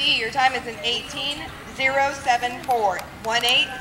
Your time is an 18.074. 180.